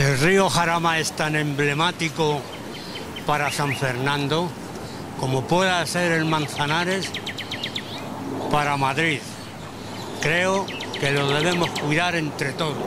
El río Jarama es tan emblemático para San Fernando como pueda ser el Manzanares para Madrid. Creo que lo debemos cuidar entre todos.